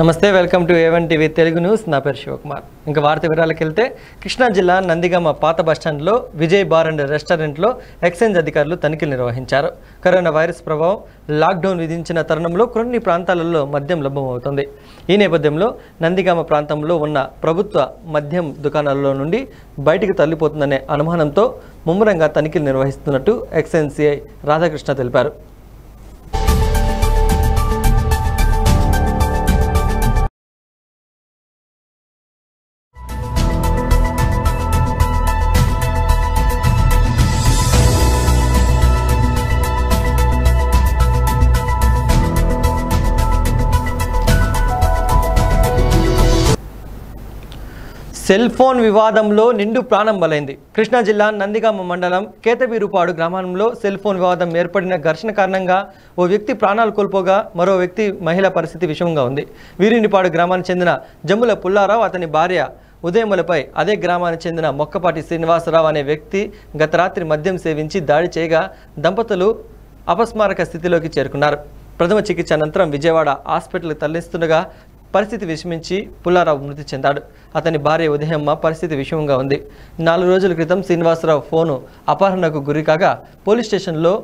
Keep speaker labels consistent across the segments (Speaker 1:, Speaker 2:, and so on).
Speaker 1: నమస్తే welcome to A one TV Telugu news. నా పేరు శివకుమార్. ఇంకా వార్త వివరాలకు వెళ్తే కృష్ణా జిల్లా నందిగామ పాత బస్టాండ్లో విజయ్ బార్ అండ్ రెస్టారెంట్లో ఎక్సైజ్ అధికారులు తనిఖీలు నిర్వహించారు. కరోనా వైరస్ ప్రభావం లాక్డౌన్ విధించిన తరుణంలో కొన్ని ప్రాంతాలలో మద్యం లభ్యమవుతుంది. ఈ నేపథ్యంలో నందిగామ ప్రాంతంలో ఉన్న ప్రభుత్వ మద్యం దుకాణాలలో నుండి బయటికి తరలిపోతుందనే అనుమానంతో ముమ్మరంగా తనిఖీలు నిర్వహిస్తున్నట్టు ఎక్సైజ్ సిఐ రాధాకృష్ణ తెలిపారు. సెల్ ఫోన్ వివాదంలో నిండు ప్రాణం బలైంది కృష్ణా జిల్లా నందిగామ మండలం కేతవీరుపాడు గ్రామంలో సెల్ ఫోన్ వివాదం ఏర్పడిన ఘర్షణ కారణంగా ఓ వ్యక్తి ప్రాణాలు కోల్పోగా మరో వ్యక్తి మహిళ పరిస్థితి విషమంగా ఉంది. వీరినిపాడు గ్రామానికి చెందిన జమ్ముల పుల్లారావు అతని భార్య ఉదయములపై అదే గ్రామానికి చెందిన మొక్కపాటి శ్రీనివాసరావు అనే వ్యక్తి గత రాత్రి మద్యం సేవించి దాడి చేయగా దంపతులు అపస్మారక స్థితిలోకి చేరుకున్నారు. ప్రథమ చికిత్స అనంతరం విజయవాడ హాస్పిటల్కి తరలిస్తుండగా పరిస్థితి విషమించి పుల్లారావు మృతి చెందాడు. అతని భార్య ఉదయమ్మ పరిస్థితి విషమంగా ఉంది. నాలుగు రోజుల క్రితం శ్రీనివాసరావు ఫోను అపహరణకు గురికాగా పోలీస్ స్టేషన్లో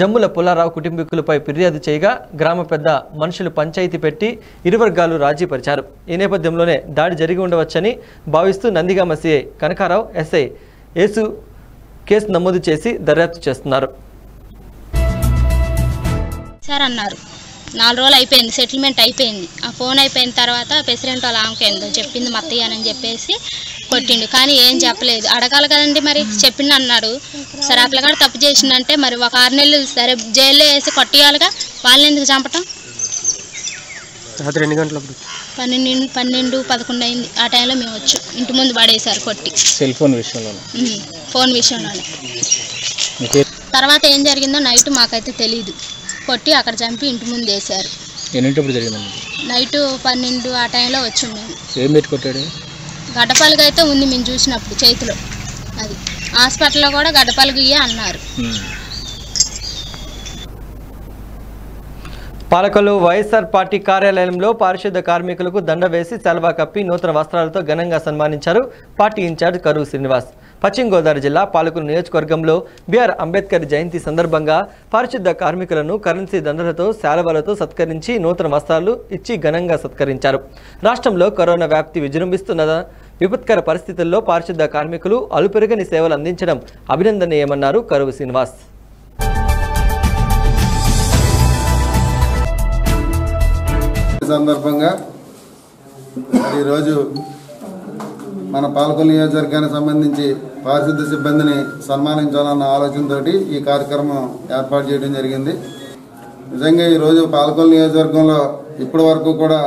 Speaker 1: జమ్ముల పుల్లారావు కుటుంబీకులపై ఫిర్యాదు చేయగా గ్రామ పెద్ద మనుషులు పంచాయతీ పెట్టి ఇరు వర్గాలు ఈ నేపథ్యంలోనే దాడి జరిగి ఉండవచ్చని భావిస్తూ Nandigama CI Kanakarao SI Yesu case నమోదు చేసి దర్యాప్తు చేస్తున్నారు.
Speaker 2: సార్ అన్నారు. నాలుగు రోజులు అయిపోయింది సెటిల్మెంట్ అయిపోయింది. ఆ ఫోన్ అయిపోయిన తర్వాత ప్రెసిడెంట్ వాళ్ళ ఆమెకి ఏందో చెప్పింది మా అత్తయ్య అని చెప్పేసి కొట్టిండు. కానీ ఏం చెప్పలేదు. అడగాలి కదండి మరి? చెప్పిండు అన్నాడు. సరే ఆ పిల్లగాడు తప్పు చేసిందంటే మరి ఒక ఆరు నెలలు సరే జైల్లో వేసి కొట్టియాలిగా? వాళ్ళని ఎందుకు చంపటం?
Speaker 3: రాత్రి ఎన్ని గంటలప్పుడు?
Speaker 2: పన్నెండు పన్నెండు పదకొండు అయింది. ఆ టైంలో మేము వచ్చు ఇంటి ముందు పడేశారు కొట్టి.
Speaker 3: సెల్ ఫోన్ విషయంలో
Speaker 2: ఫోన్ విషయంలోనే. తర్వాత ఏం జరిగిందో నైట్ మాకైతే తెలియదు కొట్టి అక్కడ చంపి ఇంటి ముందు వేశారు.
Speaker 3: ఎన్నింటప్పుడు జరిగిందండి?
Speaker 2: నైట్ పన్నెండు ఆ టైంలో వచ్చి మేము.
Speaker 3: ఏం పెట్టి కొట్టాడు?
Speaker 2: గడ్డపలుగు అయితే ఉంది మేము చూసినప్పుడు చేతిలో. అది హాస్పిటల్లో కూడా గడ్డపలుగు ఇయ్యే అన్నారు.
Speaker 1: పాలకొల్లు వైఎస్ఆర్ పార్టీ కార్యాలయంలో పారిశుద్ధ కార్మికులకు దండ వేసి సెలవా కప్పి నూతన వస్త్రాలతో ఘనంగా సన్మానించారు. పార్టీ ఇన్ఛార్జ్ కరువు శ్రీనివాస్. పశ్చిమ గోదావరి జిల్లా పాలకులు నియోజకవర్గంలో బిఆర్ అంబేద్కర్ జయంతి సందర్భంగా పారిశుద్ధ కార్మికులను కరెన్సీ దండలతో శాలవాలతో సత్కరించి నూతన వస్త్రాలు ఇచ్చి ఘనంగా సత్కరించారు. రాష్ట్రంలో కరోనా వ్యాప్తి విజృంభిస్తున్న విపత్కర పరిస్థితుల్లో పారిశుద్ధ కార్మికులు అలుపెరగని సేవలు అందించడం అభినందనీయమన్నారు కరువు శ్రీనివాస్.
Speaker 4: ఈ సందర్భంగా ఈరోజు మన పాలకొల్లు నియోజకవర్గానికి సంబంధించి పారిశుద్ధ సిబ్బందిని సన్మానించాలన్న ఆలోచనతో ఈ కార్యక్రమం ఏర్పాటు చేయడం జరిగింది. నిజంగా ఈరోజు పాలకొల్లు నియోజకవర్గంలో ఇప్పటి వరకు కూడా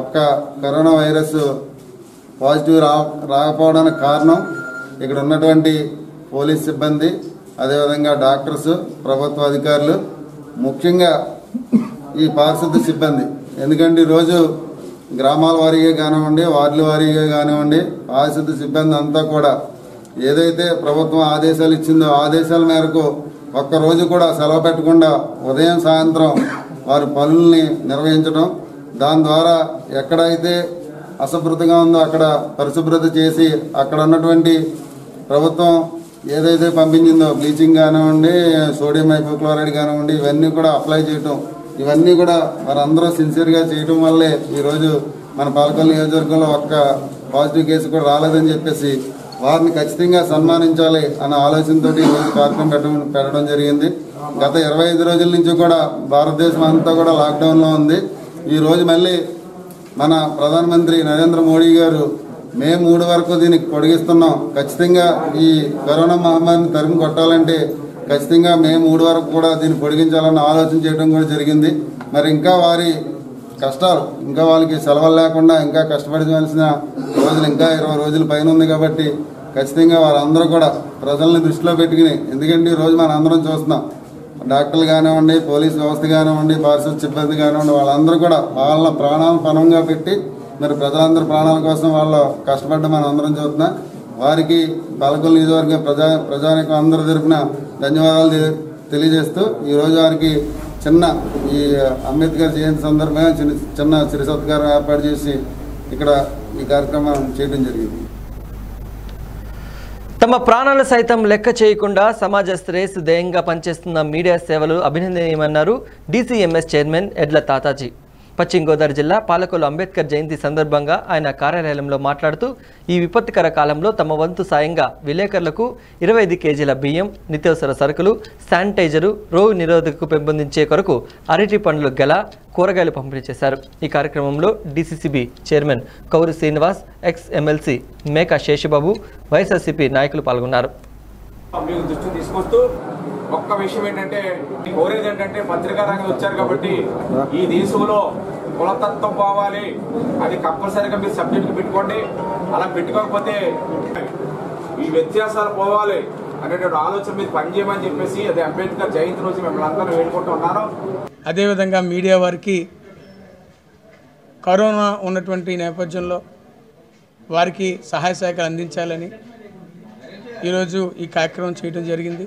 Speaker 4: ఒక్క కరోనా వైరస్ పాజిటివ్ రా రాకపోవడానికి కారణం ఇక్కడ ఉన్నటువంటి పోలీస్ సిబ్బంది అదేవిధంగా డాక్టర్స్ ప్రభుత్వ అధికారులు ముఖ్యంగా ఈ పారిశుద్ధ సిబ్బంది. ఎందుకంటే ఈరోజు గ్రామాల వారీగా కానివ్వండి వార్డుల వారీగా కానివ్వండి పారిశుద్ధ సిబ్బంది అంతా కూడా ఏదైతే ప్రభుత్వం ఆదేశాలు ఇచ్చిందో ఆదేశాల మేరకు ఒక్క రోజు కూడా సెలవు పెట్టకుండా ఉదయం సాయంత్రం వారి పనుల్ని నిర్వహించడం దాని ద్వారా ఎక్కడైతే అశుభ్రతగా ఉందో అక్కడ పరిశుభ్రత చేసి అక్కడ ఉన్నటువంటి ప్రభుత్వం ఏదైతే పంపించిందో బ్లీచింగ్ కానివ్వండి సోడియం హైపోక్లోరైడ్ కానివ్వండి ఇవన్నీ కూడా అప్లై చేయటం ఇవన్నీ కూడా వారందరూ సిన్సియర్గా చేయటం వల్లే ఈరోజు మన పాలకొల్లు నియోజకవర్గంలో ఒక్క పాజిటివ్ కేసు కూడా రాలేదని చెప్పేసి వారిని ఖచ్చితంగా సన్మానించాలి అన్న ఆలోచనతో ఈరోజు కార్యక్రమం పెట్టడం పెట్టడం జరిగింది. గత ఇరవై ఐదు రోజుల నుంచి కూడా భారతదేశం అంతా కూడా లాక్డౌన్లో ఉంది. ఈ రోజు మళ్ళీ మన ప్రధానమంత్రి నరేంద్ర మోడీ గారు మే మూడు వరకు దీనికి పొడిగిస్తున్నాం. ఖచ్చితంగా ఈ కరోనా మహమ్మారిని తరిమి కొట్టాలంటే ఖచ్చితంగా మే మూడు వరకు కూడా దీన్ని పొడిగించాలని ఆలోచన చేయడం కూడా జరిగింది. మరి ఇంకా వారి కష్టాలు ఇంకా వాళ్ళకి సెలవులు లేకుండా ఇంకా కష్టపడవలసిన రోజులు ఇంకా ఇరవై రోజుల పైన ఉంది కాబట్టి ఖచ్చితంగా వారందరూ కూడా ప్రజల్ని దృష్టిలో పెట్టుకుని ఎందుకంటే ఈరోజు రోజు మనం అందరం చూస్తున్నాం డాక్టర్లు కానివ్వండి పోలీస్ వ్యవస్థ కానివ్వండి పారిశుద్ధ సిబ్బంది కానివ్వండి వాళ్ళందరూ కూడా వాళ్ళ ప్రాణాలను పణంగా పెట్టి మరి ప్రజలందరి ప్రాణాల కోసం వాళ్ళు కష్టపడ్డ మనం అందరం చూస్తున్నాం. వారికి పాలకొల్లు నియోజకవర్గ ప్రజా ప్రజానికం అందరి తరఫున ధన్యవాదాలు తెలియజేస్తూ ఈరోజు వారికి చిన్న ఈ అంబేద్కర్ జయంతి సందర్భంగా చిన్న చిన్న చిరు సత్కారం ఏర్పాటు చేసి ఇక్కడ ఈ కార్యక్రమం చేయడం జరిగింది.
Speaker 1: తమ ప్రాణాలు సైతం లెక్క చేయకుండా సమాజ శ్రేయస్సు ధ్యేయంగా పనిచేస్తున్న మీడియా సేవలు అభినందనీయమన్నారు. డీసీఎంఎస్ చైర్మన్ ఎడ్ల తాతాజీ. పశ్చిమ గోదావరి జిల్లా పాలకొల్లు అంబేద్కర్ జయంతి సందర్భంగా ఆయన కార్యాలయంలో మాట్లాడుతూ ఈ విపత్తికర కాలంలో తమ వంతు సాయంగా విలేకరులకు ఇరవై ఐదు కేజీల బియ్యం నిత్యావసర సరుకులు శానిటైజరు రోగు నిరోధకకు పెంపొందించే కొరకు అరటి పండ్లు గెల కూరగాయలు పంపిణీ చేశారు. ఈ కార్యక్రమంలో DCCB chairman Kouri Srinivas ex MLC Meka Seshababu YSRCP నాయకులు పాల్గొన్నారు.
Speaker 5: దృష్టి తీసుకొస్తూ ఒక్క విషయం ఏంటంటే కోరేది ఏంటంటే పత్రికా రంగం వచ్చారు కాబట్టి ఈ దేశంలో కులతత్వం పోవాలి. అది కంపల్సరీగా మీరు సబ్జెక్ట్ పెట్టుకోండి. అలా పెట్టుకోకపోతే ఈ వ్యత్యాసాలు పోవాలి అనేటువంటి ఆలోచన మీద పనిచేయమని చెప్పేసి అది అంబేద్కర్ జయంతి రోజు మిమ్మల్ని అందరూ వేడుకుంటూ ఉన్నాను.
Speaker 6: అదేవిధంగా మీడియా వారికి కరోనా ఉన్నటువంటి నేపథ్యంలో వారికి సహాయ సహకారాలు అందించాలని ఈరోజు ఈ కార్యక్రమం చేయడం జరిగింది.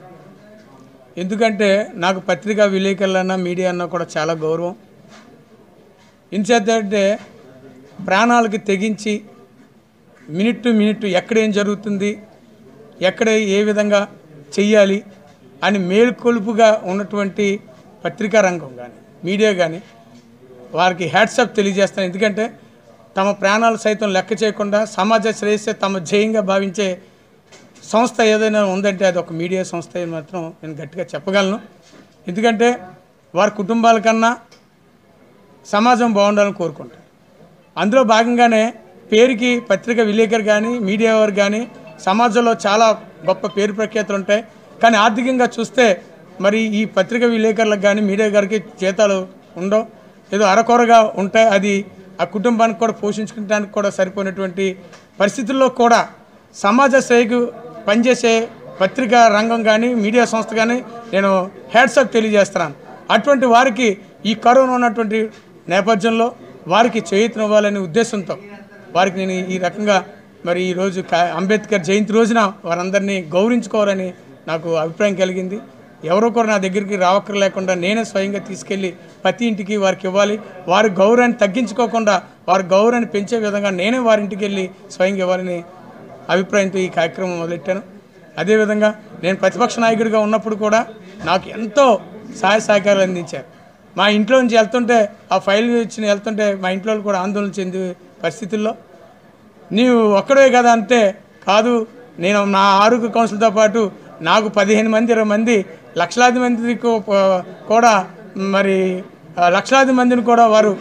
Speaker 6: ఎందుకంటే నాకు పత్రికా విలేకరులన్నా మీడియా అన్నా కూడా చాలా గౌరవం. ఇంచేతంటే ప్రాణాలకి తెగించి మినిట్ టు మినిట్ ఎక్కడ ఏం జరుగుతుంది ఎక్కడ ఏ విధంగా చెయ్యాలి అని మేలుకొలుపుగా ఉన్నటువంటి పత్రికా రంగం కానీ మీడియా కానీ వారికి హ్యాట్సప్ తెలియజేస్తాను. ఎందుకంటే తమ ప్రాణాలు సైతం లెక్క చేయకుండా సమాజ శ్రేయస్సే తమ ధ్యేయంగా భావించే సంస్థ ఏదైనా ఉందంటే అది ఒక మీడియా సంస్థ అని మాత్రం నేను గట్టిగా చెప్పగలను. ఎందుకంటే వారి కుటుంబాల కన్నా సమాజం బాగుండాలని కోరుకుంటారు. అందులో భాగంగానే పేరుకి పత్రిక విలేకరు కానీ మీడియా వారు కానీ సమాజంలో చాలా గొప్ప పేరు ప్రఖ్యాతులు ఉంటాయి. కానీ ఆర్థికంగా చూస్తే మరి ఈ పత్రిక విలేకరులకు కానీ మీడియా గారికి జీతాలు ఉండవు. ఏదో అరకొరగా ఉంటాయి. అది ఆ కుటుంబానికి కూడా పోషించుకోవడానికి కూడా సరిపోయినటువంటి పరిస్థితుల్లో కూడా సమాజ శ్రేయకు పనిచేసే పత్రికా రంగం కానీ మీడియా సంస్థ కానీ నేను హ్యాట్సప్ తెలియజేస్తున్నాను. అటువంటి వారికి ఈ కరోనా ఉన్నటువంటి నేపథ్యంలో వారికి చేయూతనివ్వాలనే ఉద్దేశంతో వారికి నేను ఈ రకంగా మరి ఈరోజు కా- అంబేద్కర్ జయంతి రోజున వారందరినీ గౌరవించుకోవాలని నాకు అభిప్రాయం కలిగింది. ఎవరో కూడా నా దగ్గరికి రావక్కర లేకుండా నేనే స్వయంగా తీసుకెళ్ళి ప్రతి ఇంటికి వారికి ఇవ్వాలి. వారి గౌరవాన్ని తగ్గించుకోకుండా వారి గౌరవాన్ని పెంచే విధంగా నేనే వారి ఇంటికి వెళ్ళి స్వయంగా ఇవ్వాలని అభిప్రాయంతో ఈ కార్యక్రమం మొదలెట్టాను. అదేవిధంగా నేను ప్రతిపక్ష నాయకుడిగా ఉన్నప్పుడు కూడా నాకు ఎంతో సహాయ సహకారాలు అందించారు. మా ఇంట్లో నుంచి వెళ్తుంటే ఆ ఫైల్ ఇచ్చిన వెళ్తుంటే మా ఇంట్లో కూడా ఆందోళన చెందే పరిస్థితుల్లో నీవు ఒక్కడే కదా అంటే కాదు నేను నా ఆరోగ్య కౌన్సిల్తో పాటు నాకు పదిహేను మంది ఇరవై మంది లక్షలాది మందికి కూడా మరి లక్షలాది మందిని కూడా వారు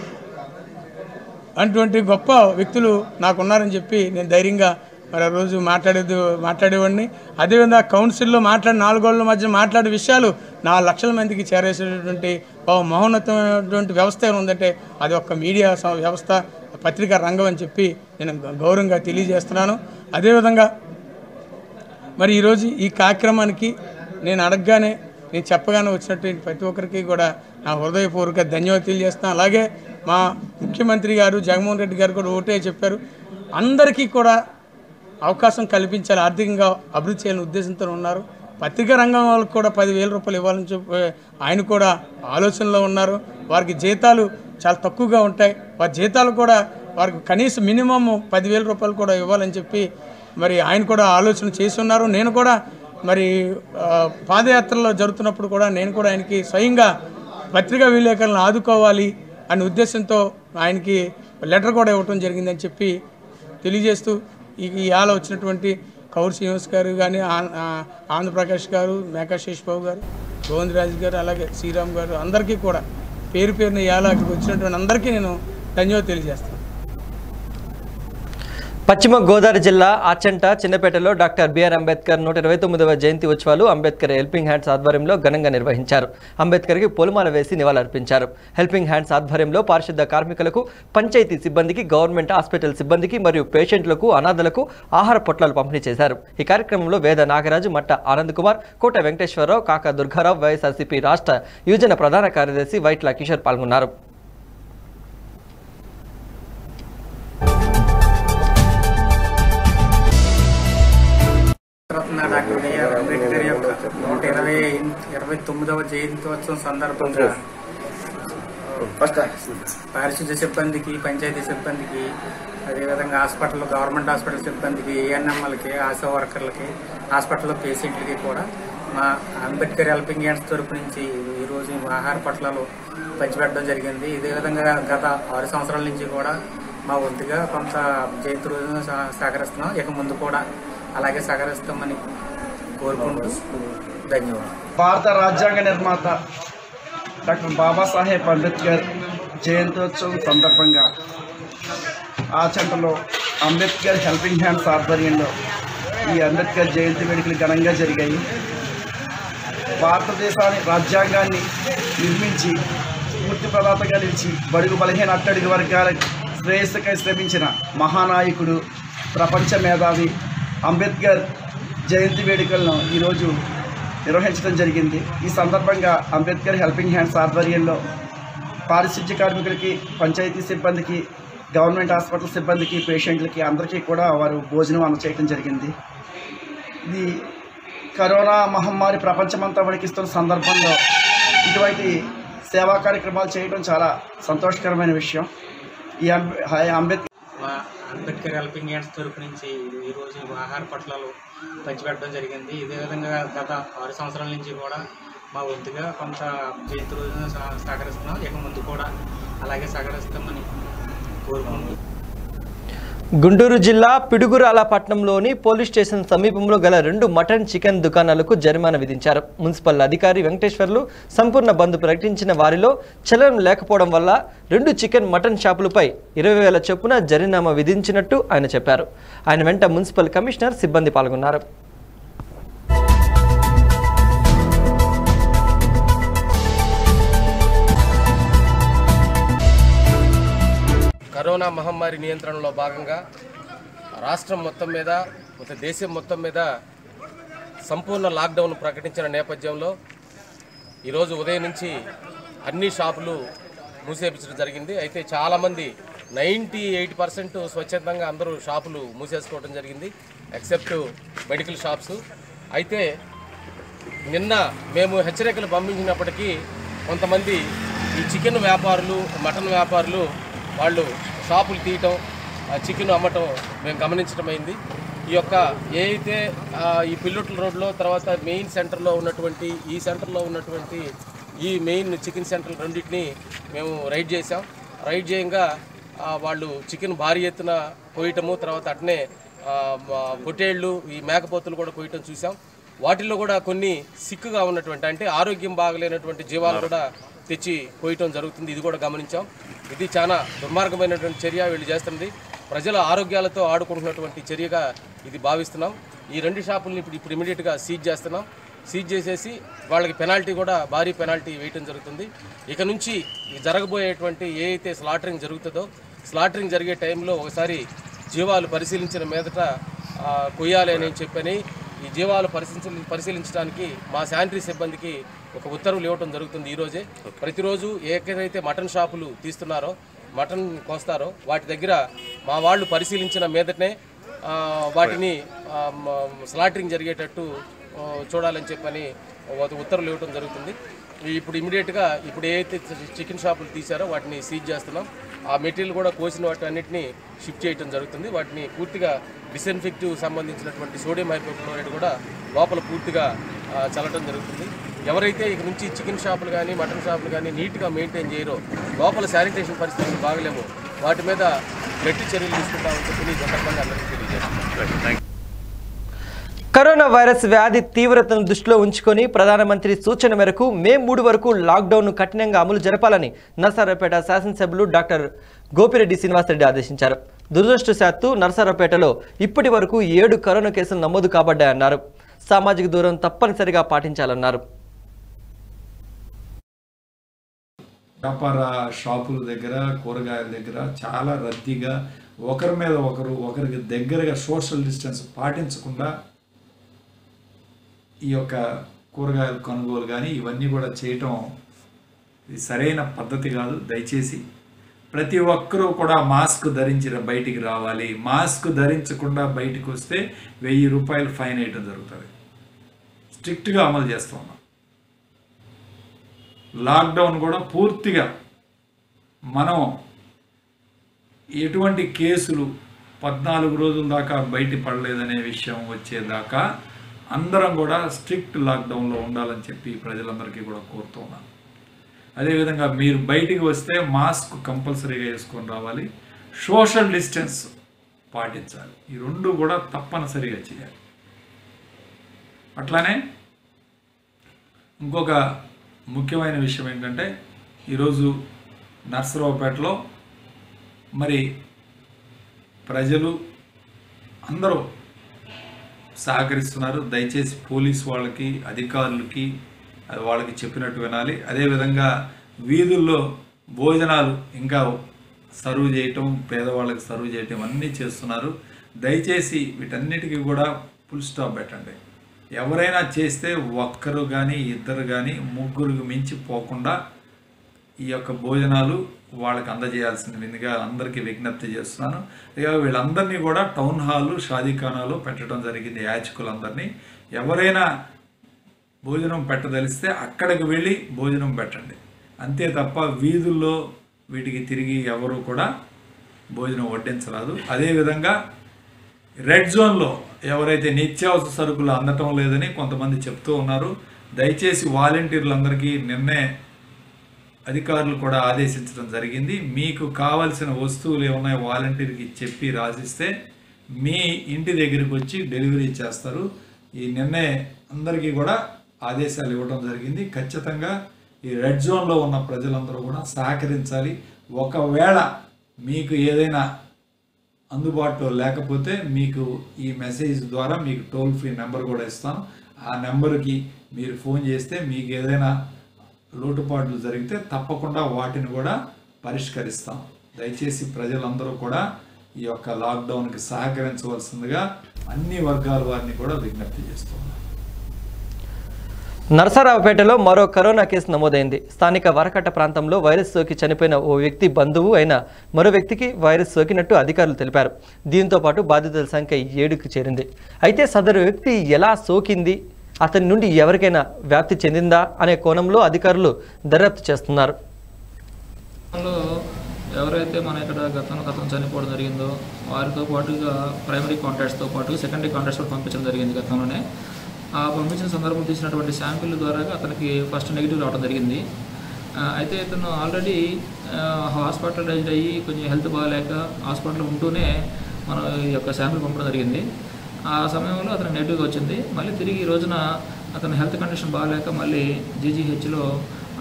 Speaker 6: అటువంటి గొప్ప వ్యక్తులు నాకు ఉన్నారని చెప్పి నేను ధైర్యంగా మరి ఆ రోజు మాట్లాడేది మాట్లాడేవాడిని. అదేవిధంగా కౌన్సిల్లో మాట్లాడి నాలుగోళ్ళ మధ్య మాట్లాడే విషయాలు నాలుగు లక్షల మందికి చేరేసేటటువంటి ఒక మహోన్నతమైనటువంటి వ్యవస్థ ఏముందంటే ఉందంటే అది ఒక మీడియా వ్యవస్థ పత్రికా రంగం అని చెప్పి నేను గౌరవంగా తెలియజేస్తున్నాను. అదేవిధంగా మరి ఈరోజు ఈ కార్యక్రమానికి నేను అడగగానే నేను చెప్పగానే వచ్చినటువంటి ప్రతి ఒక్కరికి కూడా నా హృదయపూర్వక ధన్యవాదాలు తెలియజేస్తాను అలాగే మా ముఖ్యమంత్రి గారు జగన్మోహన్ రెడ్డి గారు కూడా ఒకటే చెప్పారు. అందరికీ కూడా అవకాశం కల్పించాలి ఆర్థికంగా అభివృద్ధి చేయాలని ఉద్దేశంతో ఉన్నారు. పత్రికా రంగం వాళ్ళకి కూడా పదివేల రూపాయలు ఇవ్వాలని చెప్పి ఆయన కూడా ఆలోచనలో ఉన్నారు. వారికి జీతాలు చాలా తక్కువగా ఉంటాయి. వారి జీతాలు కూడా వారికి కనీసం మినిమం పదివేల రూపాయలు కూడా ఇవ్వాలని చెప్పి మరి ఆయన కూడా ఆలోచన చేసి ఉన్నారు నేను కూడా మరి పాదయాత్రలో జరుగుతున్నప్పుడు కూడా నేను కూడా ఆయనకి స్వయంగా పత్రికా విలేకరులను ఆదుకోవాలి అనే ఉద్దేశంతో ఆయనకి లెటర్ కూడా ఇవ్వటం జరిగిందని చెప్పి తెలియజేస్తూ ఇవాళ వచ్చినటువంటి కౌర్ శ్రీనివాస్ గారు కానీ ఆ- ఆంధ్రప్రకాష్ గారు మేకా శేషబాబు గారు గోవిందరాజు గారు అలాగే శ్రీరామ్ గారు అందరికీ కూడా పేరు పేరున ఇవాళ అక్కడికి వచ్చినటువంటి అందరికీ నేను ధన్యవాదాలు తెలియజేస్తాను
Speaker 1: పశ్చిమ గోదావరి జిల్లా ఆచంట చిన్నపేటలో డాక్టర్ బిఆర్ అంబేద్కర్ నూట ఇరవై తొమ్మిదవ జయంతి ఉత్సవాలు అంబేద్కర్ హెల్పింగ్ హ్యాండ్స్ ఆధ్వర్యంలో ఘనంగా నిర్వహించారు. అంబేద్కర్కి పూలమాల వేసి నివాళులర్పించారు. హెల్పింగ్ హ్యాండ్స్ ఆధ్వర్యంలో పారిశుద్ధ కార్మికులకు పంచాయతీ సిబ్బందికి గవర్నమెంట్ హాస్పిటల్ సిబ్బందికి మరియు పేషెంట్లకు అనాథలకు ఆహార పొట్లాలు పంపిణీ చేశారు. ఈ కార్యక్రమంలో వేద నాగరాజు మట్ట ఆనంద్ కుమార్ కోట వెంకటేశ్వరరావు కాకా దుర్గారావు వైఎస్ఆర్సీపీ రాష్ట్ర యువజన ప్రధాన కార్యదర్శి వైట్ల కిషోర్ పాల్గొన్నారు.
Speaker 7: రత్న డాక్టర్ బిఆర్ అంబేద్కర్ యొక్క నూట ఇరవై ఇరవై తొమ్మిదవ జయంత్యోత్సవం సందర్భంగా
Speaker 8: పారిశుద్ధ్య సిబ్బందికి పంచాయతీ సిబ్బందికి అదేవిధంగా హాస్పిటల్ గవర్నమెంట్ హాస్పిటల్ సిబ్బందికి ఏఎన్ఎంఎల్కి ఆశా వర్కర్లకి హాస్పిటల్లో పేషెంట్లకి కూడా మా అంబేద్కర్ హెల్పింగ్ హ్యాండ్స్ తరపు నుంచి ఈరోజు ఆహార పొట్లాలు పంచిపెట్టడం జరిగింది. ఇదే విధంగా గత ఆరు సంవత్సరాల నుంచి కూడా మా వంతుగా కొంత జయంతి రోజున సహ- సహకరిస్తున్నాం. ఇక ముందు కూడా అలాగే సహకరిస్తామని కోరుకుంటూ ధన్యవాదాలు.
Speaker 7: భారత రాజ్యాంగ నిర్మాత డాక్టర్ బాబాసాహెబ్ అంబేద్కర్ జయంతోత్సవం సందర్భంగా ఆచంటలో అంబేద్కర్ హెల్పింగ్ హ్యాండ్స్ ఆధ్వర్యంలో ఈ అంబేద్కర్ జయంతి వేడుకలు ఘనంగా జరిగాయి. భారతదేశాన్ని రాజ్యాంగాన్ని నిర్మించి పూర్తి ప్రదాతగా నిలిచి బడుగు బలహీన అట్టడుగు వర్గాల శ్రేయస్సుకై శ్రమించిన మహానాయకుడు ప్రపంచ మేధావి అంబేద్కర్ జయంతి వేడుకలను ఈరోజు నిర్వహించడం జరిగింది. ఈ సందర్భంగా అంబేద్కర్ హెల్పింగ్ హ్యాండ్స్ ఆధ్వర్యంలో పారిశుద్ధ్య కార్మికులకి పంచాయతీ సిబ్బందికి గవర్నమెంట్ హాస్పిటల్ సిబ్బందికి పేషెంట్లకి అందరికీ కూడా వారు భోజనం అందచేయడం జరిగింది. ఇది కరోనా మహమ్మారి ప్రపంచమంతా వణికిస్తున్న సందర్భంలో ఇటువంటి సేవా కార్యక్రమాలు చేయడం చాలా సంతోషకరమైన విషయం. ఈ అంబే- అంబేద్కర్
Speaker 8: అంబేద్కర్ హెల్పింగ్ హ్యాండ్స్ తరపు నుంచి ఈరోజు ఆహార పట్లాలు పంచిపెట్టడం జరిగింది. ఇదే విధంగా గత ఆరు సంవత్సరాల నుంచి కూడా మా వంతుగా కొంత జయంతి రోజున సహ- సహకరిస్తున్నాం. ఇక ముందు కూడా అలాగే సహకరిస్తామని కోరుకుంటున్నాం
Speaker 1: గుంటూరు జిల్లా పిడుగురాల పట్టణంలోని పోలీస్ స్టేషన్ సమీపంలో గల రెండు మటన్ చికెన్ దుకాణాలకు జరిమానా విధించారు. మున్సిపల్ అధికారి వెంకటేశ్వర్లు సంపూర్ణ బంద్ ప్రకటించిన వారిలో చలనం లేకపోవడం వల్ల రెండు చికెన్ మటన్ షాపులపై ఇరవై వేల చొప్పున జరిమానా విధించినట్టు ఆయన చెప్పారు. ఆయన వెంట మున్సిపల్ కమిషనర్ సిబ్బంది పాల్గొన్నారు.
Speaker 9: కరోనా మహమ్మారి నియంత్రణలో భాగంగా రాష్ట్రం మొత్తం మీద మొత్తం దేశం మొత్తం మీద సంపూర్ణ లాక్డౌన్ ప్రకటించిన నేపథ్యంలో ఈరోజు ఉదయం నుంచి అన్ని షాపులు మూసేపించడం జరిగింది. అయితే చాలామంది నైంటీ ఎయిట్ పర్సెంట్ స్వచ్ఛందంగా అందరూ షాపులు మూసేసుకోవడం జరిగింది ఎక్సెప్ట్ మెడికల్ షాప్స్. అయితే నిన్న మేము హెచ్చరికలు పంపించినప్పటికీ కొంతమంది ఈ చికెన్ వ్యాపారులు మటన్ వ్యాపారులు వాళ్ళు షాపులు తీయటం చికెన్ అమ్మటం మేము గమనించడం అయింది ఈ యొక్క ఏ అయితే ఈ పిల్లుట్ల రోడ్లో తర్వాత మెయిన్ సెంటర్లో ఉన్నటువంటి ఈ సెంటర్లో ఉన్నటువంటి ఈ మెయిన్ చికెన్ సెంటర్ రెండింటిని మేము రైడ్ చేసాం రైడ్ చేయంగా వాళ్ళు చికెన్ భారీ ఎత్తున కోయటము తర్వాత అట్నే పొట్టేళ్ళు ఈ మేకపోతులు కూడా కోయటం చూసాం వాటిల్లో కూడా కొన్ని సిక్కుగా ఉన్నటువంటి అంటే ఆరోగ్యం బాగలేనటువంటి జీవాలు కూడా తెచ్చి కోయటం జరుగుతుంది. ఇది కూడా గమనించాం. ఇది చాలా దుర్మార్గమైనటువంటి చర్య వీళ్ళు చేస్తున్నది. ప్రజల ఆరోగ్యాలతో ఆడుకుంటున్నటువంటి చర్యగా ఇది భావిస్తున్నాం. ఈ రెండు షాపుల్ని ఇప్పుడు ఇప్పుడు ఇమీడియట్గా సీజ్ చేస్తున్నాం. సీజ్ చేసేసి వాళ్ళకి పెనాల్టీ కూడా భారీ పెనాల్టీ వేయటం జరుగుతుంది. ఇక నుంచి జరగబోయేటువంటి ఏ అయితే స్లాటరింగ్ జరుగుతుందో స్లాటరింగ్ జరిగే టైంలో ఒకసారి జీవాలు పరిశీలించిన మీదట కొయ్యాలి అని చెప్పని ఈ జీవాలు పరిశీలి పరిశీలించడానికి మా శానిటరీ సిబ్బందికి ఒక ఉత్తర్వులు ఇవ్వడం జరుగుతుంది ఈరోజే ప్రతిరోజు ఏకైతే మటన్ షాపులు తీస్తున్నారో మటన్ కోస్తారో వాటి దగ్గర మా వాళ్ళు పరిశీలించిన మీదటనే వాటిని స్లాటరింగ్ జరిగేటట్టు చూడాలని చెప్పని ఒక ఉత్తర్వులు ఇవ్వటం జరుగుతుంది. ఇప్పుడు ఇమీడియట్గా ఇప్పుడు ఏదైతే చికెన్ షాపులు తీశారో వాటిని సీజ్ చేస్తున్నాం. ఆ మెటీరియల్ కూడా కోసిన వాటి అన్నింటినీ షిఫ్ట్ చేయడం జరుగుతుంది. వాటిని పూర్తిగా డిస్ఇన్ఫెక్టివ్ సంబంధించినటువంటి సోడియం హైపోక్లోరైడ్ కూడా లోపల పూర్తిగా చల్లటం జరుగుతుంది. ఎవరైతే ఇక నుంచి చికెన్ షాపులు కానీ మటన్ షాపులు కానీ నీట్గా మెయింటైన్ చేయరో లోపల శానిటేషన్ పరిస్థితులు బాగలేము వాటి మీద గట్టి చర్యలు తీసుకుంటామని చెప్పి సందర్భంగా అందరికీ తెలియజేస్తాను.
Speaker 1: కరోనా వైరస్ వ్యాధి తీవ్రతను దృష్టిలో ఉంచుకొని ప్రధానమంత్రి సూచన మేరకు మే మూడు వరకు లాక్డౌన్ను కఠినంగా అమలు జరపాలని నరసరావుపేట శాసనసభ్యులు డాక్టర్ గోపిరెడ్డి శ్రీనివాసరెడ్డి ఆదేశించారు. దురదృష్టశాత్తు నరసరావుపేటలో ఇప్పటి వరకు ఏడు కరోనా కేసులు నమోదు కాబడ్డాయన్నారు. సామాజిక దూరం తప్పనిసరిగా పాటించాలన్నారు.
Speaker 10: వ్యాపార షాపుల దగ్గర కూరగాయల దగ్గర చాలా రద్దీగా ఒకరి మీద ఒకరు ఒకరికి దగ్గరగా సోషల్ డిస్టెన్స్ పాటించకుండా ఈ యొక్క కూరగాయల కొనుగోలు కానీ ఇవన్నీ కూడా చేయటం ఇది సరైన పద్ధతి కాదు. దయచేసి ప్రతి ఒక్కరూ కూడా మాస్క్ ధరించి బయటికి రావాలి. మాస్క్ ధరించకుండా బయటికి వస్తే వెయ్యి రూపాయలు ఫైన్ వేయటం జరుగుతుంది స్ట్రిక్ట్గా అమలు చేస్తున్నాం లాక్డౌన్ కూడా పూర్తిగా మనం ఎటువంటి కేసులు పద్నాలుగు రోజుల దాకా బయట పడలేదనే విషయం వచ్చేదాకా అందరం కూడా స్ట్రిక్ట్ లాక్డౌన్లో ఉండాలని చెప్పి ప్రజలందరికీ కూడా కోరుతున్నాను అదేవిధంగా మీరు బయటికి వస్తే మాస్క్ కంపల్సరీగా వేసుకొని రావాలి. సోషల్ డిస్టెన్స్ పాటించాలి. ఈ రెండు కూడా తప్పనిసరిగా చేయాలి. అట్లానే ఇంకొక ముఖ్యమైన విషయం ఏంటంటే ఈరోజు నర్సరావుపేటలో మరి ప్రజలు అందరూ సహకరిస్తున్నారు. దయచేసి పోలీస్ వాళ్ళకి అధికారులకి అది వాళ్ళకి చెప్పినట్టు వినాలి. అదేవిధంగా వీధుల్లో భోజనాలు ఇంకా సర్వ్ చేయటం పేదవాళ్ళకి సర్వ్ చేయటం అన్నీ చేస్తున్నారు. దయచేసి వీటన్నిటికీ కూడా ఫుల్ స్టాప్ పెట్టండి. ఎవరైనా చేస్తే ఒక్కరు కానీ ఇద్దరు కానీ ముగ్గురికి మించి పోకుండా ఈ యొక్క భోజనాలు వాళ్ళకి అందజేయాల్సింది. విందుగా అందరికీ విజ్ఞప్తి చేస్తున్నాను. ఇక వీళ్ళందరినీ కూడా టౌన్ హాలు షాదీఖానాలు పెట్టడం జరిగింది యాచకులందరినీ. ఎవరైనా భోజనం పెట్టదలిస్తే అక్కడికి వెళ్ళి భోజనం పెట్టండి. అంతే తప్ప వీధుల్లో వీటికి తిరిగి ఎవరు కూడా భోజనం వడ్డించరాదు. అదేవిధంగా రెడ్ జోన్లో ఎవరైతే నిత్యావసర సరుకులు అందటం లేదని కొంతమంది చెప్తూ ఉన్నారు. దయచేసి వాలంటీర్లందరికీ నిన్నే అధికారులు కూడా ఆదేశించడం జరిగింది. మీకు కావలసిన వస్తువులు ఏమున్నాయో వాలంటీర్కి చెప్పి రాసిస్తే మీ ఇంటి దగ్గరికి వచ్చి డెలివరీ చేస్తారు. ఈ నిన్నే అందరికీ కూడా ఆదేశాలు ఇవ్వడం జరిగింది. ఖచ్చితంగా ఈ రెడ్ జోన్లో ఉన్న ప్రజలందరూ కూడా సహకరించాలి. ఒకవేళ మీకు ఏదైనా అందుబాటులో లేకపోతే మీకు ఈ మెసేజ్ ద్వారా మీకు టోల్ ఫ్రీ నెంబర్ కూడా ఇస్తాను ఆ నెంబర్కి మీరు ఫోన్ చేస్తే మీకు ఏదైనా లోటుపాట్లు జరిగితే తప్పకుండా వాటిని కూడా పరిష్కరిస్తాం. దయచేసి ప్రజలందరూ కూడా ఈ యొక్క లాక్డౌన్కి సహకరించవలసిందిగా అన్ని వర్గాల వారిని కూడా విజ్ఞప్తి చేస్తున్నాం
Speaker 1: నరసరావుపేటలో మరో కరోనా కేసు నమోదైంది. స్థానిక వరకట్ట ప్రాంతంలో వైరస్ సోకి చనిపోయిన ఓ వ్యక్తి బంధువు అయిన మరో వ్యక్తికి వైరస్ సోకినట్టు అధికారులు తెలిపారు. దీంతో పాటు బాధితుల సంఖ్య ఏడుకు చేరింది. అయితే సదరు వ్యక్తి ఎలా సోకింది? అతని నుండి ఎవరికైనా వ్యాప్తి చెందిందా అనే కోణంలో అధికారులు దర్యాప్తు చేస్తున్నారు.
Speaker 11: ఎవరైతే మన ఇక్కడ గతంలో గతం చనిపోవడం జరిగిందో వారితో పాటుగా ప్రైమరీ కాంటాక్ట్స్తో పాటు సెకండరీ కాంటాక్ట్స్ కూడా పంపించడం జరిగింది గతంలోనే. ఆ పంపించిన సందర్భం తీసినటువంటి శాంపిల్ ద్వారా అతనికి ఫస్ట్ నెగిటివ్ రావడం జరిగింది. అయితే ఇతను ఆల్రెడీ హాస్పిటలైజ్డ్ అయ్యి కొంచెం హెల్త్ బాగాలేక హాస్పిటల్లో ఉంటూనే మనం ఈ యొక్క శాంపిల్ పంపడం జరిగింది. ఆ సమయంలో అతను నెగిటివ్గా వచ్చింది. మళ్ళీ తిరిగి ఈ రోజున అతను హెల్త్ కండిషన్ బాగాలేక మళ్ళీ జీజీహెచ్లో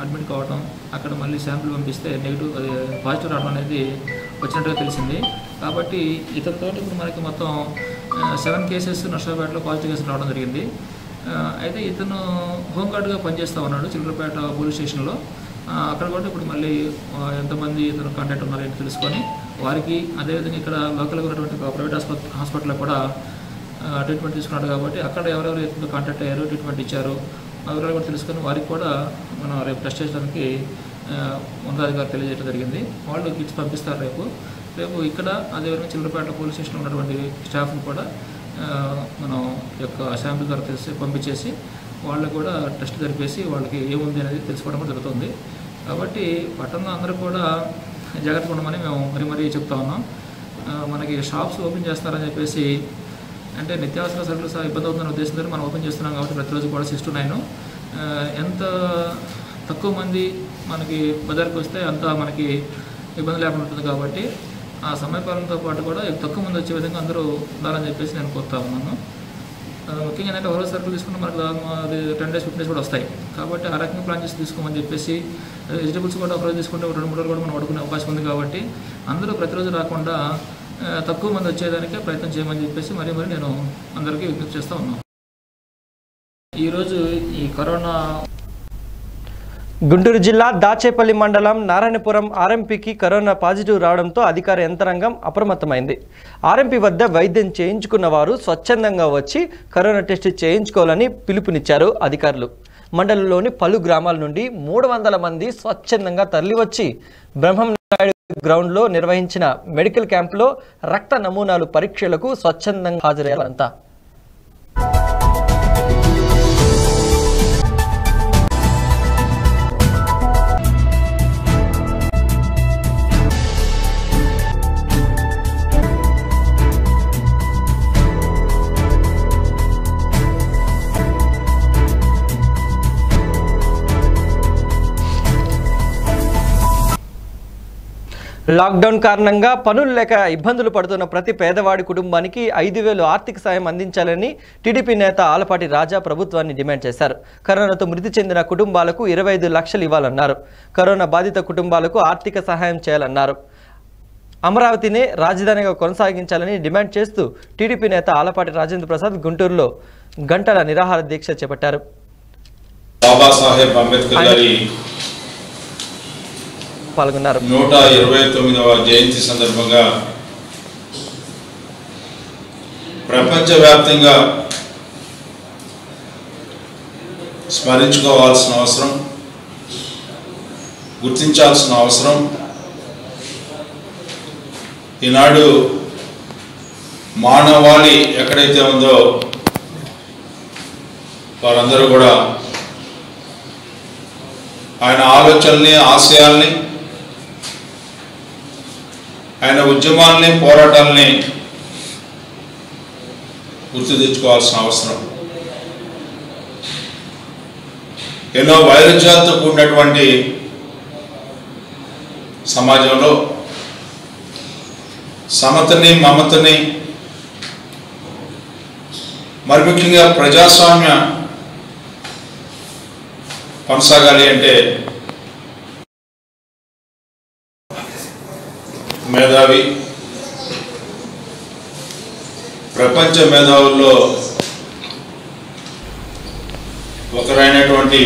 Speaker 11: అడ్మిట్ కావడం అక్కడ మళ్ళీ శాంపిల్ పంపిస్తే నెగిటివ్ అది పాజిటివ్ రావడం అనేది వచ్చినట్టుగా తెలిసింది. కాబట్టి ఇతనితో ఇప్పుడు మనకి మొత్తం సెవెన్ కేసెస్ నర్సాపేటలో పాజిటివ్ కేసులు రావడం జరిగింది. అయితే ఇతను హోంగార్డ్గా పనిచేస్తూ ఉన్నాడు చిల్లరపేట పోలీస్ స్టేషన్లో. అక్కడ కూడా ఇప్పుడు మళ్ళీ ఎంతమంది ఇతను కాంటాక్ట్ ఉన్నారని తెలుసుకొని వారికి అదేవిధంగా ఇక్కడ లోకల్గా ఉన్నటువంటి ప్రైవేట్ హాస్పిటల్ హాస్పిటల్లో కూడా ట్రీట్మెంట్ తీసుకున్నాడు కాబట్టి అక్కడ ఎవరెవరు ఇతను కాంటాక్ట్ అయ్యారు ట్రీట్మెంట్ ఇచ్చారు ఆ వివరాలు కూడా తెలుసుకొని వారికి కూడా మనం రేపు టెస్ట్ చేయడానికి ఉన్నతాధికారులు తెలియజేయడం జరిగింది. వాళ్ళు కిట్స్ పంపిస్తారు రేపు. రేపు ఇక్కడ అదేవిధంగా చిల్లరపేట పోలీస్ స్టేషన్లో ఉన్నటువంటి స్టాఫ్ని కూడా మనం యొక్క శాంపిల్ ద్వారా తెలిసి పంపించేసి వాళ్ళకు కూడా టెస్ట్ జరిపేసి వాళ్ళకి ఏముంది అనేది తెలుసుకోవడం కూడా జరుగుతుంది. కాబట్టి పట్టణంలో అందరూ కూడా జాగ్రత్తగా ఉండమని మేము మరీ మరీ చెప్తా ఉన్నాం. మనకి షాప్స్ ఓపెన్ చేస్తారని చెప్పేసి అంటే నిత్యావసర సరుకులు సహా ఇబ్బంది అవుతున్న ఉద్దేశంతో మనం ఓపెన్ చేస్తున్నాం కాబట్టి ప్రతిరోజు కూడా సిక్స్ టు నైన్. ఎంత తక్కువ మంది మనకి బజార్కి వస్తే అంత మనకి ఇబ్బంది లేకుండా ఉంటుంది కాబట్టి ఆ సమయపాలనతో పాటు కూడా తక్కువ మంది వచ్చే విధంగా అందరూ ఉండాలని చెప్పేసి నేను కోరుతా ఉన్నాను. ముఖ్యంగా ఏంటంటే ఓవరాల్ సరుకులు తీసుకుంటే మనకు అది టెన్ డేస్ ఫిఫ్టీన్ డేస్ కూడా వస్తాయి. కాబట్టి ఆ రకంగా ప్లాన్ చేసి తీసుకోమని చెప్పేసి వెజిటబుల్స్ కూడా ఒక రోజు తీసుకుంటే ఒక రెండు మూడు రోజులు కూడా మనం వాడుకునే అవకాశం ఉంది కాబట్టి అందరూ ప్రతిరోజు రాకుండా తక్కువ మంది వచ్చేదానికే ప్రయత్నం చేయమని చెప్పేసి మరీ మరీ నేను అందరికీ విజ్ఞప్తి చేస్తూ ఉన్నాను. ఈరోజు ఈ కరోనా
Speaker 1: గుంటూరు జిల్లా దాచేపల్లి మండలం నారాయణపురం ఆర్ఎంపీకి కరోనా పాజిటివ్ రావడంతో అధికార యంత్రాంగం అప్రమత్తమైంది. ఆర్ఎంపీ వద్ద వైద్యం చేయించుకున్న వారు స్వచ్ఛందంగా వచ్చి కరోనా టెస్ట్ చేయించుకోవాలని పిలుపునిచ్చారు అధికారులు. మండలంలోని పలు గ్రామాల నుండి మూడు వందల మంది స్వచ్ఛందంగా తరలివచ్చి బ్రహ్మం నాయుడు గ్రౌండ్లో నిర్వహించిన మెడికల్ క్యాంపులో రక్త నమూనాలు పరీక్షలకు స్వచ్ఛందంగా హాజరయ్యారంతా లాక్డౌన్ కారణంగా పనులు లేక ఇబ్బందులు పడుతున్న ప్రతి పేదవాడి కుటుంబానికి ఐదు వేలు ఆర్థిక సాయం అందించాలని టీడీపీ నేత ఆలపాటి రాజా ప్రభుత్వాన్ని డిమాండ్ చేశారు. కరోనాతో మృతి చెందిన కుటుంబాలకు ఇరవై ఐదు లక్షలు ఇవ్వాలన్నారు. కరోనా బాధిత కుటుంబాలకు ఆర్థిక సహాయం చేయాలన్నారు. అమరావతిని రాజధానిగా కొనసాగించాలని డిమాండ్ చేస్తూ టీడీపీ నేత ఆలపాటి రాజేంద్ర ప్రసాద్ గుంటూరులో గంటల నిరాహార దీక్ష చేపట్టారు.
Speaker 12: బాబాసాహెబ్ అంబేద్కర్ గారి
Speaker 1: పాల్గొన్నారు.
Speaker 12: నూట ఇరవై తొమ్మిదవ జయంతి సందర్భంగా ప్రపంచవ్యాప్తంగా స్మరించుకోవాల్సిన అవసరం గుర్తించాల్సిన అవసరం. ఈనాడు మానవాళి ఎక్కడైతే ఉందో వారందరూ కూడా ఆయన ఆలోచనల్ని ఆశయాల్ని ఆయన ఉద్యమాల్ని పోరాటాలని గుర్తు తెచ్చుకోవాల్సిన అవసరం. ఎన్నో వైరుధ్యాలతో కూడినటువంటి సమాజంలో సమతని మమతని మరి ముఖ్యంగా ప్రజాస్వామ్య కొనసాగాలి అంటే మేధావి. ప్రపంచ మేధావుల్లో ఒకరైనటువంటి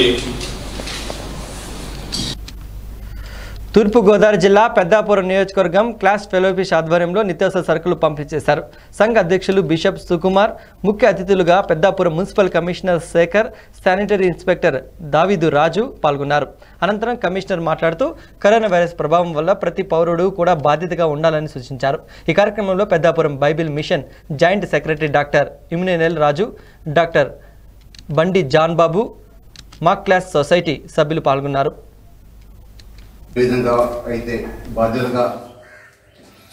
Speaker 1: తూర్పుగోదావరి జిల్లా పెద్దాపురం నియోజకవర్గం క్లాస్ ఫెలోఫిష్ ఆధ్వర్యంలో నిత్యావసర సరుకులు పంపిణీ చేశారు సంఘ అధ్యక్షులు బిషప్ సుకుమార్ ముఖ్య అతిథులుగా Peddapuram municipal commissioner Sekhar sanitary inspector Davidu Raju పాల్గొన్నారు. అనంతరం కమిషనర్ మాట్లాడుతూ కరోనా వైరస్ ప్రభావం వల్ల ప్రతి పౌరుడు కూడా బాధ్యతగా ఉండాలని సూచించారు. ఈ కార్యక్రమంలో Peddapuram Bible mission joint secretary doctor Emmanuel Raju doctor Bandi John Babu మా క్లాస్ సొసైటీ సభ్యులు పాల్గొన్నారు.
Speaker 13: విధంగా అయితే బాధ్యతగా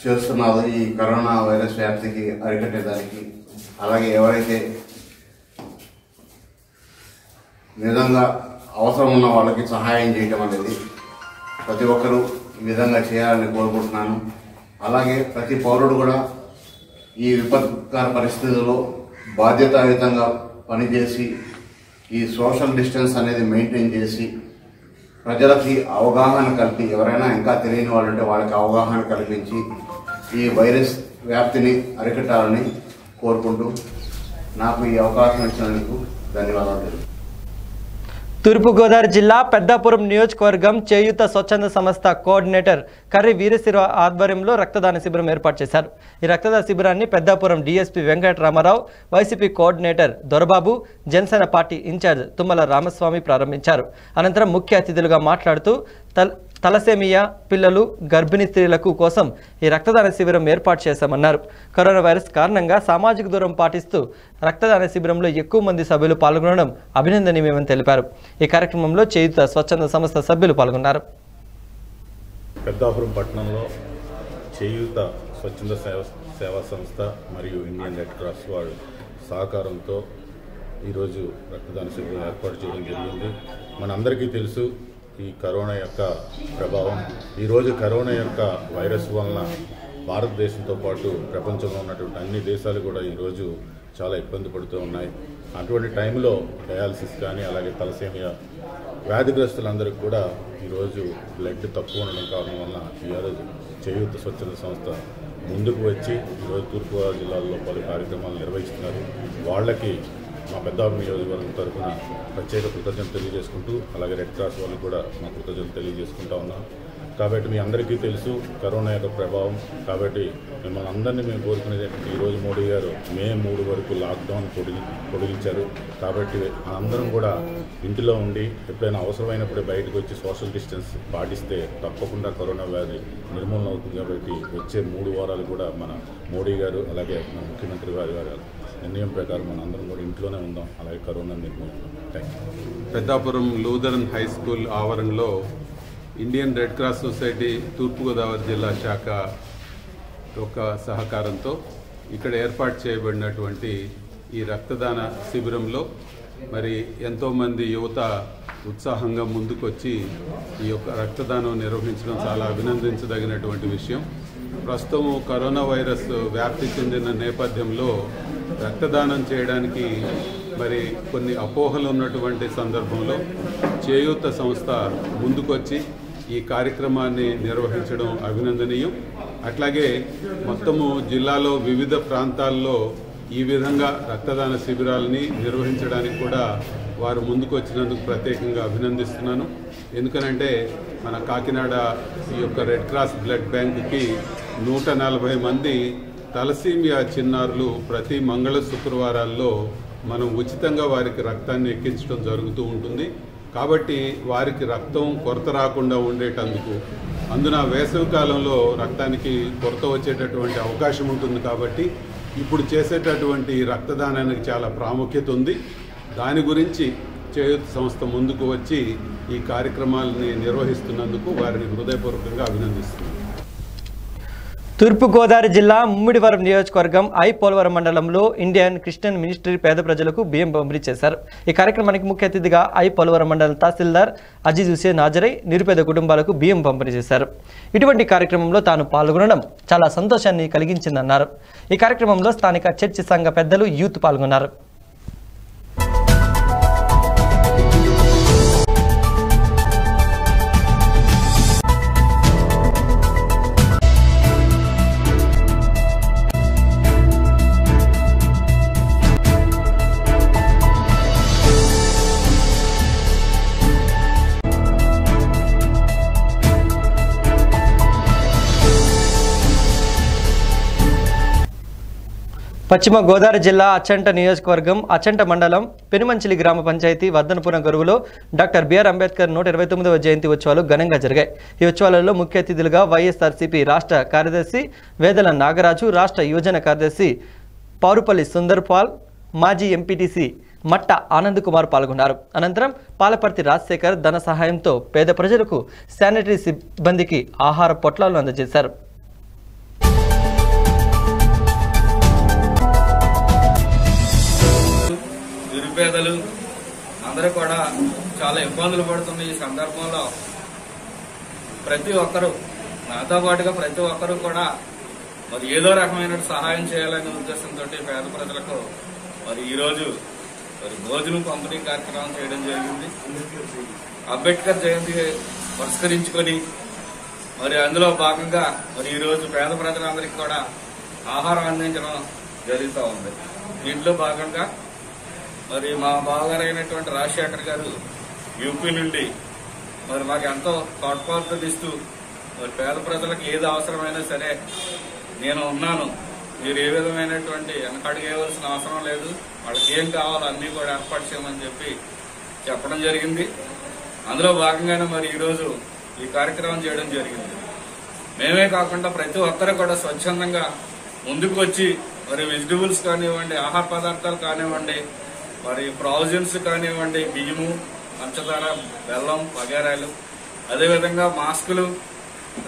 Speaker 13: చేస్తున్నారు ఈ కరోనా వైరస్ వ్యాప్తికి అరికట్టేదానికి. అలాగే ఎవరైతే నిజంగా అవసరం ఉన్న వాళ్ళకి సహాయం చేయటం అనేది ప్రతి ఒక్కరూ ఈ విధంగా చేయాలని కోరుకుంటున్నాను. అలాగే ప్రతి పౌరుడు కూడా ఈ విపత్కర పరిస్థితుల్లో బాధ్యతాయుతంగా పనిచేసి ఈ సోషల్ డిస్టెన్స్ అనేది మెయింటైన్ చేసి ప్రజలకి అవగాహన కల్పి ఎవరైనా ఇంకా తెలియని వాళ్ళు ఉంటే వాళ్ళకి అవగాహన కల్పించి ఈ వైరస్ వ్యాప్తిని అరికట్టాలని కోరుకుంటూ నాకు ఈ అవకాశం ఇచ్చినందుకు ధన్యవాదాలు
Speaker 1: తూర్పుగోదావరి జిల్లా పెద్దాపురం నియోజకవర్గం చేయూత స్వచ్ఛంద సంస్థ కోఆర్డినేటర్ కర్రి వీరశిర ఆధ్వర్యంలో రక్తదాన శిబిరం ఏర్పాటు చేశారు. ఈ రక్తదాన శిబిరాన్ని Peddapuram DSP Venkataramarao YCP coordinator Dorababu Janasena party in charge Tummala Ramaswamy ప్రారంభించారు. అనంతరం ముఖ్య అతిథులుగా మాట్లాడుతూ తల్ తలసేమియా పిల్లలు గర్భిణీ స్త్రీలకు కోసం ఈ రక్తదాన శిబిరం ఏర్పాటు చేశామన్నారు. కరోనా వైరస్ కారణంగా సామాజిక దూరం పాటిస్తూ రక్తదాన శిబిరంలో ఎక్కువ మంది సభ్యులు పాల్గొనడం అభినందనీయమని తెలిపారు. ఈ కార్యక్రమంలో చేయుత స్వచ్ఛంద సంస్థ సభ్యులు పాల్గొన్నారు.
Speaker 14: పెద్దాపురం పట్టణంలో చేయూత స్వచ్ఛంద సేవ సేవా సంస్థ మరియు ఇండియన్ రెడ్ క్రాస్ వారి సహకారంతో ఈరోజు రక్తదాన శిబిరం ఏర్పాటు చేయడం జరిగింది. మనందరికీ తెలుసు ఈ కరోనా యొక్క ప్రభావం ఈరోజు కరోనా యొక్క వైరస్ వలన భారతదేశంతో పాటు ప్రపంచంలో ఉన్నటువంటి అన్ని దేశాలు కూడా ఈరోజు చాలా ఇబ్బంది పడుతూ ఉన్నాయి. అటువంటి టైంలో డయాలసిస్ కానీ అలాగే తలసేమియా వ్యాధిగ్రస్తులందరికీ కూడా ఈరోజు బ్లడ్ తక్కువ ఉండడం కారణం వలన ఈరోజు చేయూత స్వచ్ఛంద సంస్థ ముందుకు వచ్చి ఈరోజు తూర్పుగోదావరి జిల్లాలో పలు కార్యక్రమాలు నిర్వహిస్తున్నారు. వాళ్ళకి మా పెద్ద నియోజకవర్గం తరఫున ప్రత్యేక కృతజ్ఞతలు తెలియజేసుకుంటూ అలాగే రెడ్ క్రాస్ వాళ్ళు కూడా మా కృతజ్ఞతలు తెలియజేసుకుంటా ఉన్నాం. కాబట్టి మీ అందరికీ తెలుసు కరోనా యొక్క ప్రభావం. కాబట్టి మిమ్మల్ని అందరినీ మేము కోరుకునేది ఏంటంటే ఈరోజు మోడీ గారు మే మూడు వరకు లాక్డౌన్ పొడిగి పొడిగించారు. కాబట్టి అందరం కూడా ఇంటిలో ఉండి ఎప్పుడైనా అవసరమైనప్పుడు బయటకు వచ్చి సోషల్ డిస్టెన్స్ పాటిస్తే తప్పకుండా కరోనా వ్యాధి నిర్మూలన అవుతుంది కాబట్టి వచ్చే మూడు వారాలు కూడా మన మోడీ గారు అలాగే మన ముఖ్యమంత్రి గారు గారు నిర్ణయం ప్రకారం మనం అందరం కూడా ఇంట్లోనే ఉందాం. అలాగే కరోనా నిర్మూలన.
Speaker 15: పెద్దాపురం లూథరన్ హై స్కూల్ ఆవరణలో Indian Red Cross Society Thurpugodavari జిల్లా శాఖ యొక్క సహకారంతో ఇక్కడ ఏర్పాటు చేయబడినటువంటి ఈ రక్తదాన శిబిరంలో మరి ఎంతోమంది యువత ఉత్సాహంగా ముందుకొచ్చి ఈ యొక్క రక్తదానం నిర్వహించడం చాలా అభినందించదగినటువంటి విషయం. ప్రస్తుతం కరోనా వైరస్ వ్యాప్తి చెందిన నేపథ్యంలో రక్తదానం చేయడానికి మరి కొన్ని అపోహలు ఉన్నటువంటి సందర్భంలో చేయూత సంస్థ ముందుకొచ్చి ఈ కార్యక్రమాన్ని నిర్వహించడం అభినందనీయం. అట్లాగే మొత్తము జిల్లాలో వివిధ ప్రాంతాల్లో ఈ విధంగా రక్తదాన శిబిరాలని నిర్వహించడానికి కూడా వారు ముందుకు వచ్చినందుకు ప్రత్యేకంగా అభినందిస్తున్నాను. ఎందుకనంటే మన కాకినాడ ఈ యొక్క రెడ్ క్రాస్ బ్లడ్ బ్యాంకుకి నూట నలభై మంది తలసీమియా చిన్నారులు ప్రతి మంగళ శుక్రవారాల్లో మనం ఉచితంగా వారికి రక్తాన్ని ఎక్కించడం జరుగుతూ ఉంటుంది. కాబట్టి వారికి రక్తం కొరత రాకుండా ఉండేటందుకు అందున వేసవి కాలంలో రక్తానికి కొరత వచ్చేటటువంటి అవకాశం ఉంటుంది కాబట్టి ఇప్పుడు చేసేటటువంటి రక్తదానానికి చాలా ప్రాముఖ్యత ఉంది. దాని గురించి చేయూత సంస్థ ముందుకు వచ్చి ఈ కార్యక్రమాలని నిర్వహిస్తున్నందుకు వారిని హృదయపూర్వకంగా అభినందిస్తున్నాను.
Speaker 1: తూర్పుగోదావరి జిల్లా ముమ్మిడివరం నియోజకవర్గం ఐ పోలవరం మండలంలో ఇండియన్ క్రిస్టియన్ మినిస్ట్రీ పేద ప్రజలకు బియ్యం పంపిణీ చేశారు. ఈ కార్యక్రమానికి ముఖ్య అతిథిగా ఐ పోలవరం మండలం తహసీల్దార్ అజీజ్ హుసేన్ హాజరై నిరుపేద కుటుంబాలకు బియ్యం పంపిణీ చేశారు. ఇటువంటి కార్యక్రమంలో తాను పాల్గొనడం చాలా సంతోషాన్ని కలిగించిందన్నారు. ఈ కార్యక్రమంలో స్థానిక చర్చి సంఘ పెద్దలు యూత్ పాల్గొన్నారు. పశ్చిమ గోదావరి జిల్లా అచ్చంట నియోజకవర్గం అచ్చంట మండలం పెనుమంచిలి గ్రామ పంచాయతీ వర్ధనపురం గరువులో డాక్టర్ బిఆర్ అంబేద్కర్ నూట ఇరవై తొమ్మిదవ జయంతి ఉత్సవాలు ఘనంగా జరిగాయి. ఈ ఉత్సవాలలో ముఖ్య అతిథులుగా వైఎస్ఆర్సీపీ రాష్ట్ర కార్యదర్శి వేదల నాగరాజు రాష్ట్ర యువజన కార్యదర్శి పారుపల్లి సుందర్పాల్ మాజీ ఎంపీటీసీ మట్ట ఆనంద్ కుమార్ పాల్గొన్నారు. అనంతరం పాలపర్తి రాజశేఖర్ ధన సహాయంతో పేద ప్రజలకు శానిటరీ సిబ్బందికి ఆహార పొట్లాలను అందజేశారు.
Speaker 16: నిరుపేదలు అందరూ కూడా చాలా ఇబ్బందులు పడుతున్న ఈ సందర్భంలో ప్రతి ఒక్కరూ నాతో పాటుగా ప్రతి ఒక్కరూ కూడా మరి ఏదో రకమైన సహాయం చేయాలనే ఉద్దేశంతో పేద ప్రజలకు మరి ఈరోజు మరి భోజనం పంపిణీ కార్యక్రమం చేయడం జరిగింది. అంబేద్కర్ జయంతి పురస్కరించుకొని మరి అందులో భాగంగా మరి ఈరోజు పేద ప్రజలందరికీ కూడా ఆహారం అందించడం జరుగుతూ ఉంది. దీంట్లో భాగంగా మరి మా బావగారైనటువంటి రాజశేఖర్ గారు యూపీ నుండి మరి మాకు ఎంతో తోడ్పాటులు ఇస్తూ మరి పేద ప్రజలకు ఏది అవసరమైనా సరే నేను ఉన్నాను. మీరు ఏ విధమైనటువంటి వెనకడుగేయవలసిన అవసరం లేదు. వాళ్ళకి ఏం కావాలో అన్నీ కూడా ఏర్పాటు చేయమని చెప్పి చెప్పడం జరిగింది. అందులో భాగంగానే మరి ఈరోజు ఈ కార్యక్రమం చేయడం జరిగింది. మేమే కాకుండా ప్రతి ఒక్కరు కూడా స్వచ్ఛందంగా ముందుకు వచ్చి మరి వెజిటబుల్స్ కానివ్వండి ఆహార పదార్థాలు కానివ్వండి మరి ప్రావిజన్స్ కానివ్వండి బియ్యము పంచదార బెల్లం వగేరాలు అదేవిధంగా మాస్కులు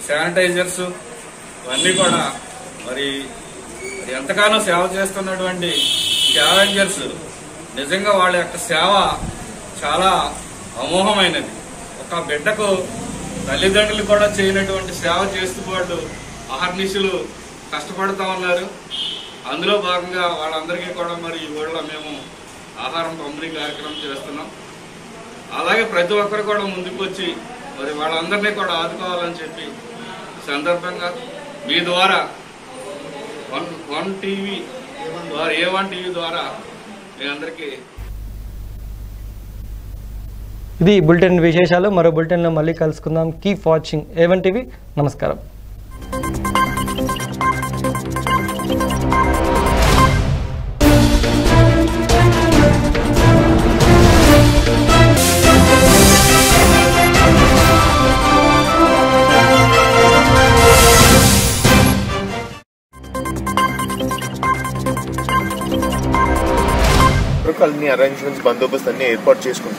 Speaker 16: శానిటైజర్స్ ఇవన్నీ కూడా మరి ఎంతగానో సేవ చేస్తున్నటువంటి స్కావెంజర్స్ నిజంగా వాళ్ళ యొక్క సేవ చాలా అమోఘమైనది. ఒక బిడ్డకు తల్లిదండ్రులు కూడా చేయనటువంటి సేవ చేస్తూ వాళ్ళు అహర్నిశలు కష్టపడుతూ ఉన్నారు. అందులో భాగంగా వాళ్ళందరికీ కూడా మరి ఈ ఊళ్ళో మేము ఆహారం పంపిణీ కార్యక్రమం చేస్తున్నాం. అలాగే ప్రతి ఒక్కరు కూడా ముందుకు వచ్చి మరి వాళ్ళందరినీ కూడా ఆదుకోవాలని చెప్పి సందర్భంగా మీ ద్వారా వన్ వన్ టీవీ ద్వారా ఏ వన్ టీవీ ద్వారా మీ అందరికీ
Speaker 1: ఇది బులెటిన్ విశేషాలు. మరో బులెటిన్లో మళ్ళీ కలుసుకుందాం. Keep watching. A one TV. నమస్కారం.
Speaker 17: అన్ని అరేంజ్మెంట్స్ బందోబస్తు అన్ని ఏర్పాటు చేసుకుంటాం.